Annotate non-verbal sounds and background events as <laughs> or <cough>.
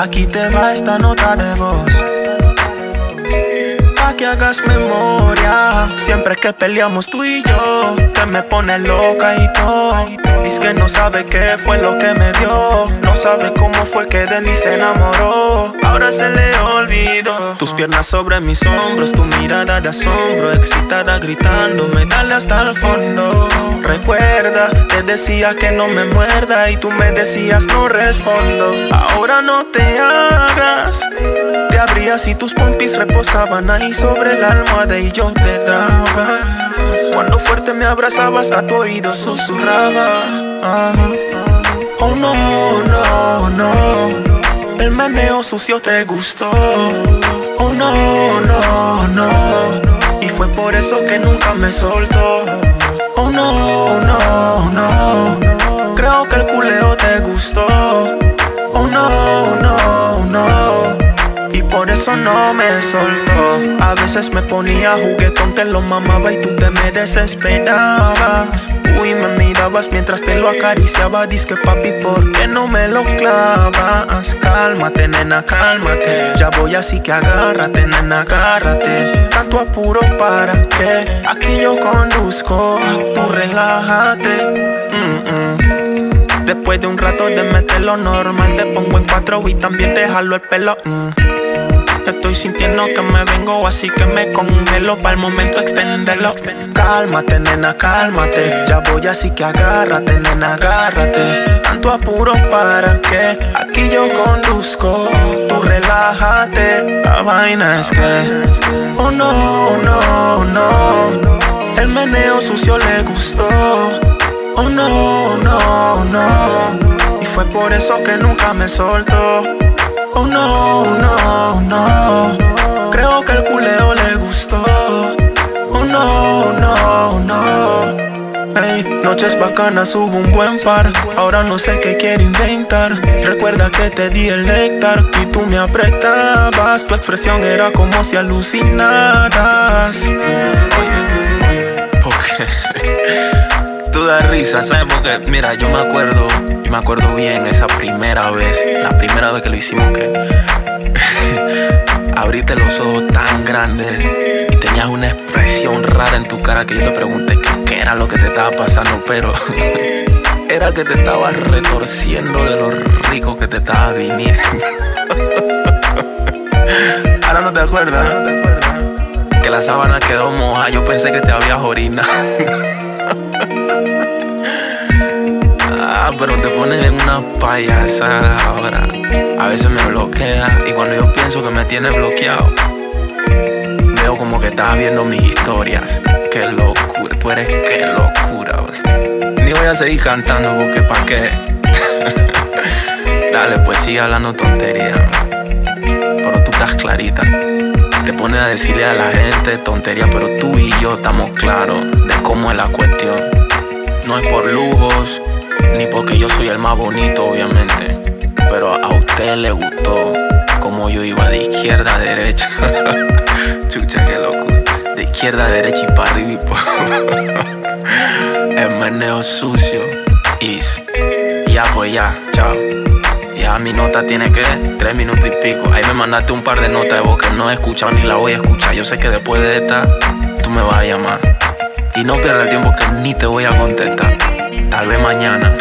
Aquí te va esta nota de voz. Pa' que hagas memoria. Siempre que peleamos tú y yo, te me pone loca y todo. Dice que no sabe qué fue lo que me dio. No sabe cómo fue que de mí se enamoró. Ahora se le olvidó. Tus piernas sobre mis hombros, tu mirada de asombro. Excitada gritándome, dale hasta el fondo. Recuerda, te decía que no me muerda y tú me decías no respondo. Ahora no te hagas. Te abrías y tus pompis reposaban ahí sobre el almohada y yo Cuando fuerte me abrazabas a tu oído susurraba. ah. Oh no, no, no. El meneo sucio te gustó. Oh no, no, no. Y fue por eso que nunca me soltó. Oh no, no, no. Creo que el culeo te gustó. No me soltó. A veces me ponía juguetón, te lo mamaba y tú te me desesperabas. Uy, me mirabas mientras te lo acariciaba. Disque papi, ¿por qué no me lo clavas? Cálmate, nena, cálmate. Ya voy así que agárrate, nena, agárrate. Tanto apuro para que aquí yo conduzco. Tú relájate. Después de un rato de meterlo normal, te pongo en cuatro y también te jalo el pelo. mm. Estoy sintiendo que me vengo, así que me congelo. Para el momento extenderlo. Cálmate, nena, cálmate. Ya voy, así que agárrate, nena, agárrate. Tanto apuro para que aquí yo conduzco. Tú relájate. La vaina es que. Oh no, no, no. El meneo sucio le gustó. Oh no, no, no. Y fue por eso que nunca me soltó. Oh no, Noches bacanas, hubo un buen par. Ahora no sé qué quiero inventar. Recuerda que te di el néctar y tú me apretabas. Tu expresión era como si alucinaras. Porque <laughs> tú das risa, ¿sabes? Porque mira, yo me acuerdo, yo me acuerdo bien esa primera vez, la primera vez que lo hicimos que <laughs> abriste los ojos tan grandes y tenías una expresión rara en tu cara que yo te pregunté qué, era lo que te estaba pasando, pero <laughs> era que te estabas retorciendo de lo rico que te estaba viniendo. <laughs> Ahora no te acuerdas que la sábana quedó moja, yo pensé que te habías orinado. <laughs> Ah, pero te pones en una payasa ahora. A veces me bloquea y cuando yo pienso que me tienes bloqueado, como que estás viendo mis historias. Qué locura, tú eres qué locura. Ni voy a seguir cantando porque pa' qué. <laughs> Dale, pues sigue hablando tontería. Pero tú estás clarita. Te pones a decirle a la gente tontería, pero tú y yo estamos claros de cómo es la cuestión. No es por lujos, ni porque yo soy el más bonito, obviamente. Pero a usted le gustó como yo iba de izquierda a derecha. <laughs> izquierda derecha y para arriba y pa' <laughs> El meneo sucio. Is. Ya, pues ya, chao. Ya mi nota tiene que tres minutos y pico. Ahí me mandaste un par de notas de voz que no he escuchado ni la voy a escuchar. Yo sé que después de esta, tú me vas a llamar. Y no pierdas el tiempo que ni te voy a contestar. Tal vez mañana.